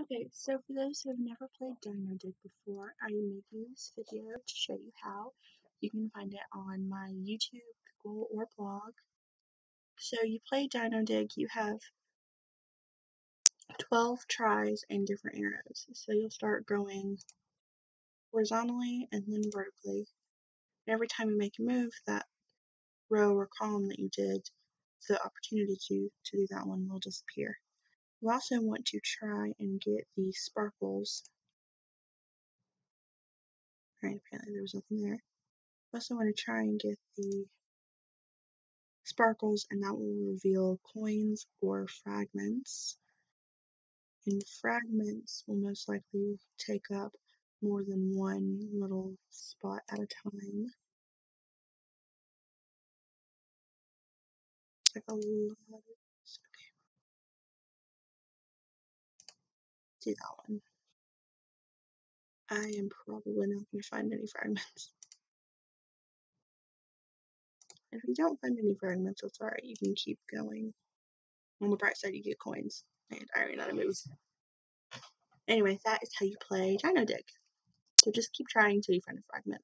Okay, so for those who have never played Dino Dig before, I am making this video to show you how. You can find it on my YouTube, Google, or blog. So you play Dino Dig, you have 12 tries and different arrows. So you'll start going horizontally and then vertically. And every time you make a move, that row or column that you did, the opportunity to, to do that one will disappear. You also want to try and get the sparkles. Alright, apparently there was nothing there. You also want to try and get the sparkles and that will reveal coins or fragments. And fragments will most likely take up more than one little spot at a time. It's like a lot of that one. I am probably not going to find any fragments. If you don't find any fragments, that's alright. You can keep going. On the bright side, you get coins. And I ran out of moves. Anyway, that is how you play Dino Dig. So just keep trying until you find a fragment.